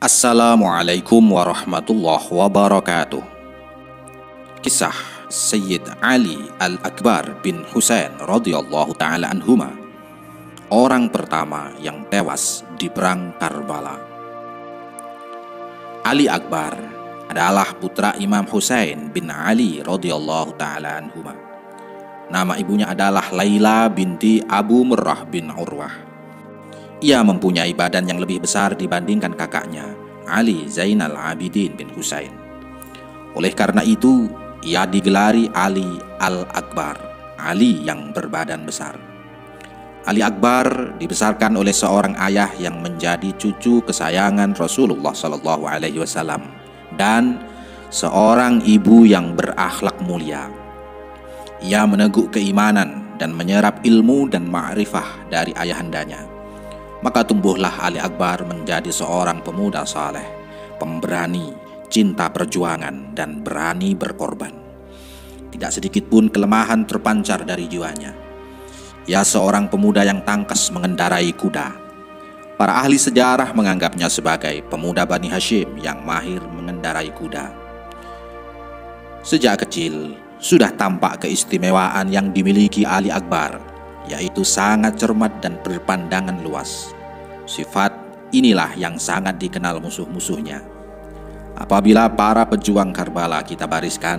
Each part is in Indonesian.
Assalamualaikum warahmatullahi wabarakatuh. Kisah Sayyid Ali Al-Akbar bin Husain radhiyallahu taala anhuma, orang pertama yang tewas di perang Karbala. Ali Akbar adalah putra Imam Husain bin Ali radhiyallahu taala anhuma. Nama ibunya adalah Laila binti Abu Murrah bin Urwah. Ia mempunyai badan yang lebih besar dibandingkan kakaknya, Ali Zainal Abidin bin Husain. Oleh karena itu, ia digelari Ali Al-Akbar, Ali yang berbadan besar. Ali Akbar dibesarkan oleh seorang ayah yang menjadi cucu kesayangan Rasulullah Shallallahu Alaihi Wasallam dan seorang ibu yang berakhlak mulia. Ia meneguk keimanan dan menyerap ilmu dan ma'rifah dari ayahandanya. Maka tumbuhlah Ali Akbar menjadi seorang pemuda saleh, pemberani, cinta perjuangan, dan berani berkorban. Tidak sedikit pun kelemahan terpancar dari jiwanya. Ia seorang pemuda yang tangkas mengendarai kuda. Para ahli sejarah menganggapnya sebagai pemuda Bani Hashim yang mahir mengendarai kuda. Sejak kecil, sudah tampak keistimewaan yang dimiliki Ali Akbar yaitu sangat cermat dan berpandangan luas. Sifat inilah yang sangat dikenal musuh-musuhnya. Apabila para pejuang Karbala kita bariskan,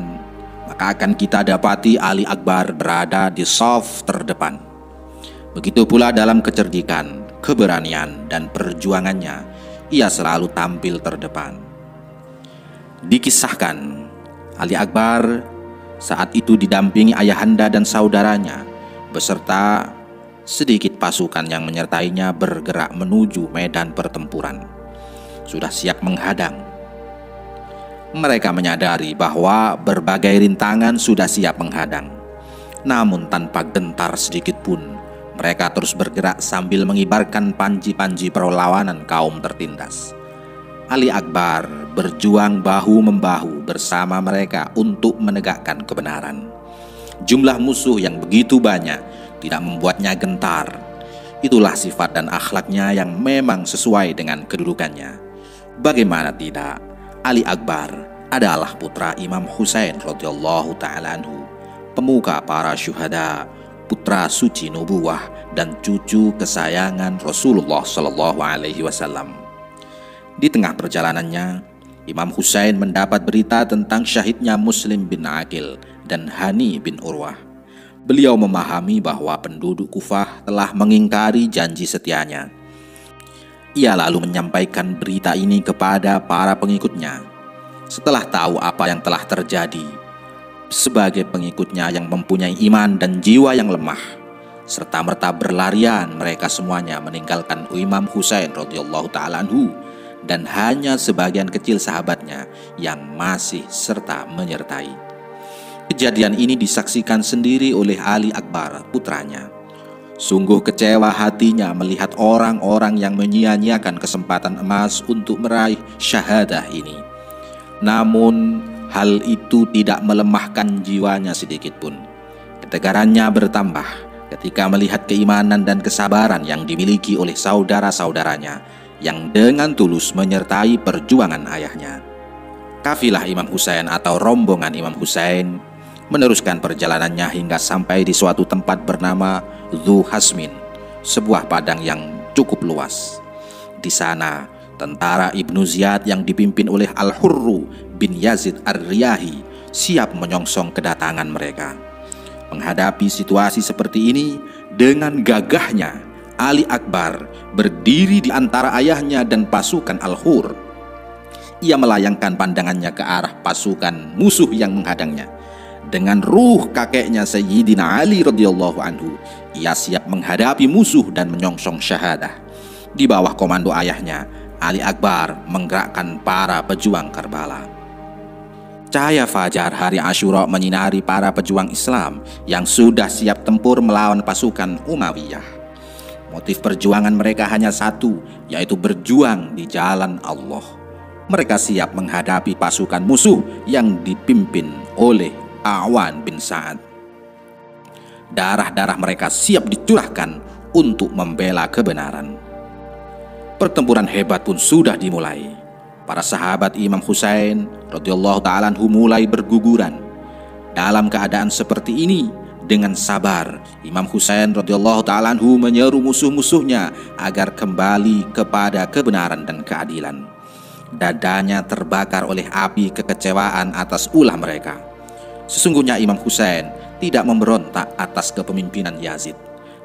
maka akan kita dapati Ali Akbar berada di soft terdepan. Begitu pula dalam kecerdikan, keberanian, dan perjuangannya, ia selalu tampil terdepan. Dikisahkan, Ali Akbar saat itu didampingi ayahanda dan saudaranya beserta sedikit pasukan yang menyertainya bergerak menuju medan pertempuran. Sudah siap menghadang. Mereka menyadari bahwa berbagai rintangan sudah siap menghadang. Namun tanpa gentar sedikit pun, mereka terus bergerak sambil mengibarkan panji-panji perlawanan kaum tertindas. Ali Akbar berjuang bahu-membahu bersama mereka untuk menegakkan kebenaran. Jumlah musuh yang begitu banyak tidak membuatnya gentar. Itulah sifat dan akhlaknya yang memang sesuai dengan kedudukannya. Bagaimana tidak, Ali Akbar adalah putra Imam Husain radhiyallahu taala anhu, pemuka para syuhada, putra suci nubuwah dan cucu kesayangan Rasulullah Shallallahu alaihi wasallam. Di tengah perjalanannya, Imam Husain mendapat berita tentang syahidnya Muslim bin Aqil dan Hani bin Urwah. Beliau memahami bahwa penduduk Kufah telah mengingkari janji setianya. Ia lalu menyampaikan berita ini kepada para pengikutnya. Setelah tahu apa yang telah terjadi, sebagai pengikutnya yang mempunyai iman dan jiwa yang lemah, serta merta berlarian mereka semuanya meninggalkan Imam Husain radhiyallahu taala anhu dan hanya sebagian kecil sahabatnya yang masih serta menyertai. Kejadian ini disaksikan sendiri oleh Ali Akbar, putranya. Sungguh kecewa hatinya melihat orang-orang yang menyia-nyiakan kesempatan emas untuk meraih syahadah ini. Namun, hal itu tidak melemahkan jiwanya sedikit pun. Ketegarannya bertambah ketika melihat keimanan dan kesabaran yang dimiliki oleh saudara-saudaranya yang dengan tulus menyertai perjuangan ayahnya. Kafilah Imam Husain atau rombongan Imam Husain meneruskan perjalanannya hingga sampai di suatu tempat bernama Zu Hasmin, sebuah padang yang cukup luas. Di sana, tentara Ibnu Ziyad yang dipimpin oleh Al-Hurru bin Yazid Ar-Riyahi siap menyongsong kedatangan mereka. Menghadapi situasi seperti ini dengan gagahnya, Ali Akbar berdiri di antara ayahnya dan pasukan Al-Hur. Ia melayangkan pandangannya ke arah pasukan musuh yang menghadangnya dengan ruh kakeknya Sayyidina Ali radhiyallahu anhu, ia siap menghadapi musuh dan menyongsong syahadah. Di bawah komando ayahnya, Ali Akbar menggerakkan para pejuang Karbala. Cahaya fajar hari Ashura menyinari para pejuang Islam yang sudah siap tempur melawan pasukan Umayyah. Motif perjuangan mereka hanya satu, yaitu berjuang di jalan Allah. Mereka siap menghadapi pasukan musuh yang dipimpin oleh Awan bin Sa'ad. Darah-darah mereka siap dicurahkan untuk membela kebenaran. Pertempuran hebat pun sudah dimulai. para sahabat Imam Husain radhiyallahu taala mulai berguguran. Dalam keadaan seperti ini, dengan sabar, Imam Husain radhiyallahu taala menyeru musuh-musuhnya agar kembali kepada kebenaran dan keadilan. Dadanya terbakar oleh api kekecewaan atas ulah mereka. Sesungguhnya Imam Husain tidak memberontak atas kepemimpinan Yazid.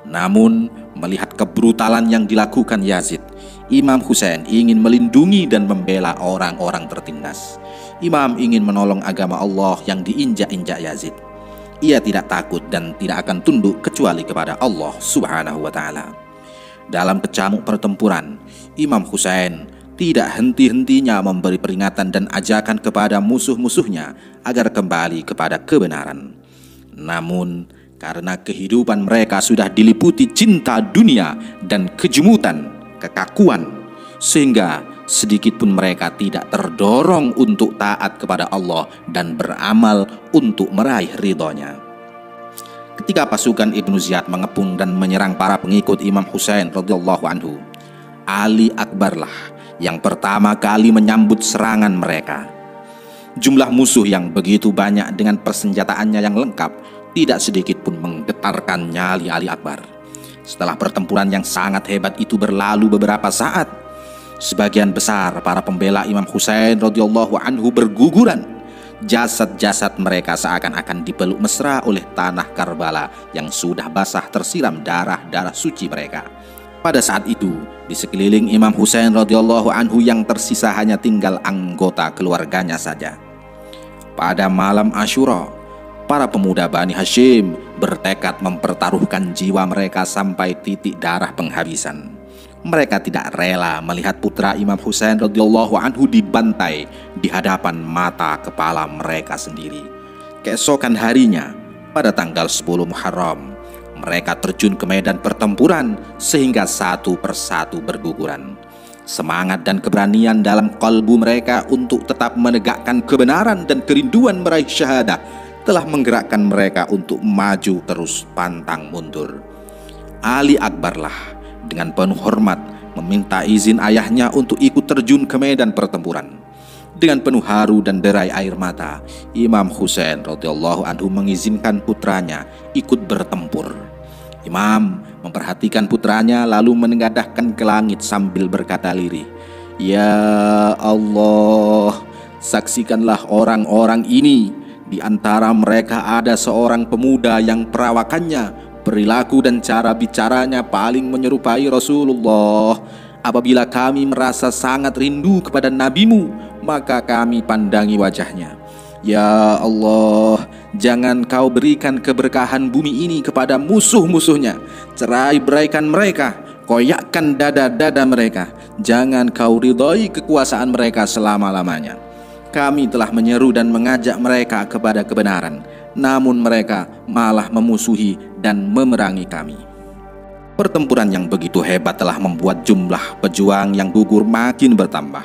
Namun, melihat kebrutalan yang dilakukan Yazid, Imam Husain ingin melindungi dan membela orang-orang tertindas. Imam ingin menolong agama Allah yang diinjak-injak Yazid. Ia tidak takut dan tidak akan tunduk kecuali kepada Allah Subhanahu wa taala. Dalam kecamuk pertempuran, Imam Husain tidak henti-hentinya memberi peringatan dan ajakan kepada musuh-musuhnya agar kembali kepada kebenaran. Namun, karena kehidupan mereka sudah diliputi cinta dunia dan kejemutan, kekakuan, sehingga sedikit pun mereka tidak terdorong untuk taat kepada Allah dan beramal untuk meraih ridhonya. Ketika pasukan Ibnu Ziyad mengepung dan menyerang para pengikut Imam Husain radhiyallahu anhu, Ali Akbarlah yang pertama kali menyambut serangan mereka. Jumlah musuh yang begitu banyak dengan persenjataannya yang lengkap tidak sedikit pun menggetarkan nyali Ali Akbar. Setelah pertempuran yang sangat hebat itu berlalu beberapa saat, Sebagian besar para pembela Imam Husain radhiyallahu anhu berguguran. Jasad-jasad mereka seakan-akan dipeluk mesra oleh tanah Karbala yang sudah basah tersiram darah-darah suci mereka. Pada saat itu, di sekeliling Imam Husain radhiyallahu anhu yang tersisa hanya tinggal anggota keluarganya saja. Pada malam Ashura, para pemuda Bani Hashim bertekad mempertaruhkan jiwa mereka sampai titik darah penghabisan mereka tidak rela melihat putra Imam Husain radhiyallahu anhu dibantai di hadapan mata kepala mereka sendiri. Keesokan harinya, pada tanggal 10 Muharram, mereka terjun ke medan pertempuran sehingga satu persatu berguguran. Semangat dan keberanian dalam kalbu mereka untuk tetap menegakkan kebenaran dan kerinduan meraih syahadah telah menggerakkan mereka untuk maju terus pantang mundur. Ali Akbarlah dengan penuh hormat meminta izin ayahnya untuk ikut terjun ke medan pertempuran. Dengan penuh haru dan derai air mata, Imam Husain radhiyallahu anhu mengizinkan putranya ikut bertempur. Imam memperhatikan putranya lalu menengadahkan ke langit sambil berkata lirih, "Ya Allah, saksikanlah orang-orang ini. Di antara mereka ada seorang pemuda yang perawakannya Perilaku dan cara bicaranya paling menyerupai Rasulullah. Apabila kami merasa sangat rindu kepada nabimu, maka kami pandangi wajahnya. Ya Allah, jangan kau berikan keberkahan bumi ini kepada musuh-musuhnya. Cerai beraikan mereka, koyakkan dada-dada mereka. Jangan kau ridhoi kekuasaan mereka selama-lamanya. Kami telah menyeru dan mengajak mereka kepada kebenaran namun mereka malah memusuhi dan memerangi kami. Pertempuran yang begitu hebat telah membuat jumlah pejuang yang gugur makin bertambah.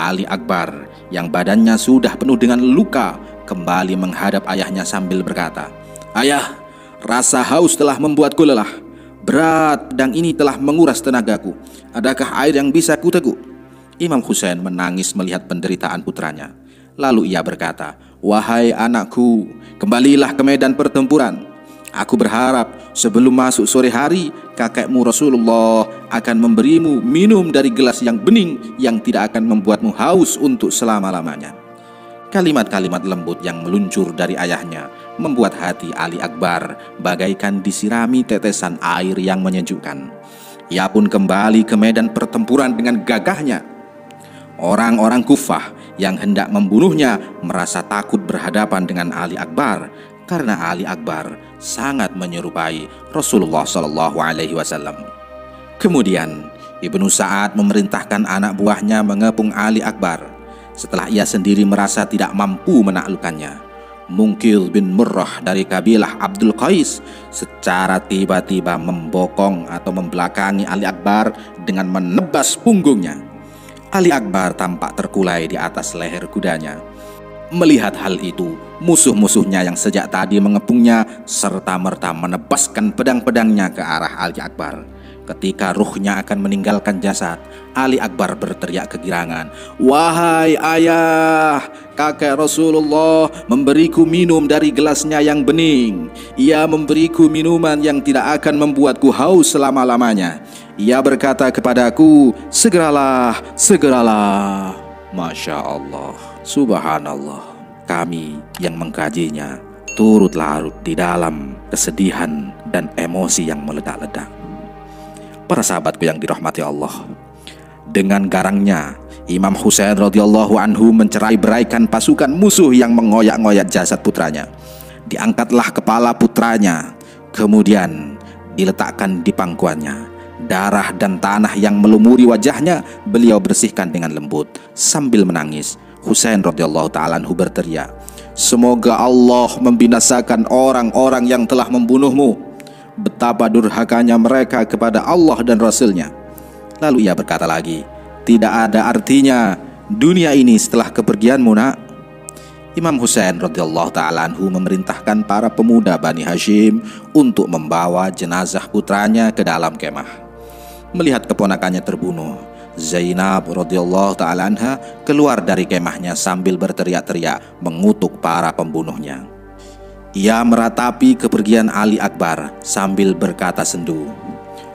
Ali Akbar yang badannya sudah penuh dengan luka kembali menghadap ayahnya sambil berkata, Ayah, rasa haus telah membuatku lelah. Berat pedang ini telah menguras tenagaku. Adakah air yang bisa kuteguk? Imam Husain menangis melihat penderitaan putranya. Lalu ia berkata, Wahai anakku, kembalilah ke medan pertempuran. Aku berharap sebelum masuk sore hari, kakekmu Rasulullah akan memberimu minum dari gelas yang bening yang tidak akan membuatmu haus untuk selama-lamanya. Kalimat-kalimat lembut yang meluncur dari ayahnya membuat hati Ali Akbar bagaikan disirami tetesan air yang menyejukkan. Ia pun kembali ke medan pertempuran dengan gagahnya. Orang-orang Kufah yang hendak membunuhnya merasa takut berhadapan dengan Ali Akbar karena Ali Akbar sangat menyerupai Rasulullah Shallallahu Alaihi Wasallam. Kemudian Ibnu Sa'ad memerintahkan anak buahnya mengepung Ali Akbar setelah ia sendiri merasa tidak mampu menaklukkannya. Mungkil bin Murrah dari kabilah Abdul Qais secara tiba-tiba membokong atau membelakangi Ali Akbar dengan menebas punggungnya. Ali Akbar tampak terkulai di atas leher kudanya. Melihat hal itu, musuh-musuhnya yang sejak tadi mengepungnya serta merta menebaskan pedang-pedangnya ke arah Ali Akbar. Ketika ruhnya akan meninggalkan jasad, Ali Akbar berteriak kegirangan, "Wahai ayah, kakek Rasulullah memberiku minum dari gelasnya yang bening. Ia memberiku minuman yang tidak akan membuatku haus selama-lamanya. Ia berkata kepadaku, segeralah, segeralah." Masya Allah, Subhanallah, kami yang mengkajinya turut larut di dalam kesedihan dan emosi yang meledak-ledak. Para sahabatku yang dirahmati Allah, dengan garangnya Imam Husain radhiyallahu anhu mencerai beraikan pasukan musuh yang mengoyak-ngoyak jasad putranya. Diangkatlah kepala putranya, kemudian diletakkan di pangkuannya. Darah dan tanah yang melumuri wajahnya beliau bersihkan dengan lembut sambil menangis. Husain radhiyallahu taala anhu berteriak, "Semoga Allah membinasakan orang-orang yang telah membunuhmu." Betapa durhakanya mereka kepada Allah dan Rasulnya. Lalu ia berkata lagi, tidak ada artinya dunia ini setelah kepergianmu nak. Imam Husain radhiyallahu taala anhu memerintahkan para pemuda Bani Hashim untuk membawa jenazah putranya ke dalam kemah. Melihat keponakannya terbunuh, Zainab radhiyallahu taala anha keluar dari kemahnya sambil berteriak-teriak mengutuk para pembunuhnya. Ia meratapi kepergian Ali Akbar sambil berkata sendu,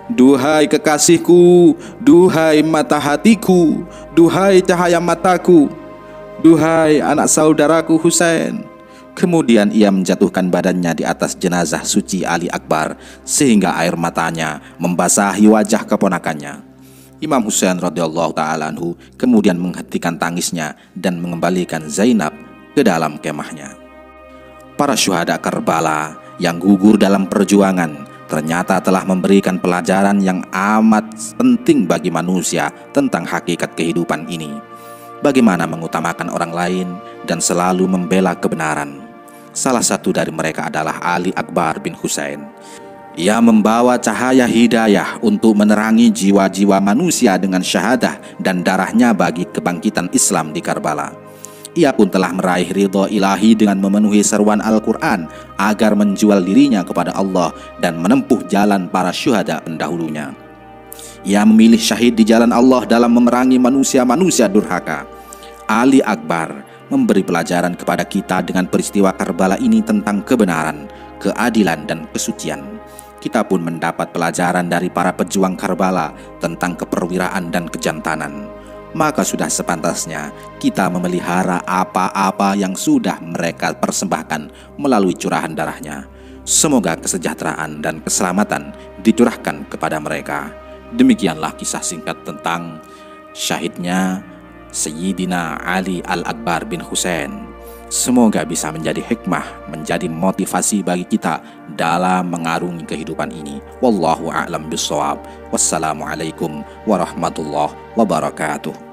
Duhai kekasihku, duhai mata hatiku, duhai cahaya mataku, duhai anak saudaraku Husain. Kemudian ia menjatuhkan badannya di atas jenazah suci Ali Akbar sehingga air matanya membasahi wajah keponakannya. Imam Husain radhiyallahu taala kemudian menghentikan tangisnya dan mengembalikan Zainab ke dalam kemahnya para syuhada Karbala yang gugur dalam perjuangan ternyata telah memberikan pelajaran yang amat penting bagi manusia tentang hakikat kehidupan ini. Bagaimana mengutamakan orang lain dan selalu membela kebenaran. Salah satu dari mereka adalah Ali Akbar bin Husain. Ia membawa cahaya hidayah untuk menerangi jiwa-jiwa manusia dengan syahadah dan darahnya bagi kebangkitan Islam di Karbala ia pun telah meraih ridho ilahi dengan memenuhi seruan Al-Quran agar menjual dirinya kepada Allah dan menempuh jalan para syuhada pendahulunya. Ia memilih syahid di jalan Allah dalam memerangi manusia-manusia durhaka. Ali Akbar memberi pelajaran kepada kita dengan peristiwa Karbala ini tentang kebenaran, keadilan, dan kesucian. Kita pun mendapat pelajaran dari para pejuang Karbala tentang keperwiraan dan kejantanan maka sudah sepantasnya kita memelihara apa-apa yang sudah mereka persembahkan melalui curahan darahnya. Semoga kesejahteraan dan keselamatan dicurahkan kepada mereka. Demikianlah kisah singkat tentang syahidnya Sayyidina Ali Al-Akbar bin Hussein. Semoga bisa menjadi hikmah, menjadi motivasi bagi kita dalam mengarungi kehidupan ini. Wallahu a'lam bishawab. Wassalamualaikum warahmatullahi wabarakatuh.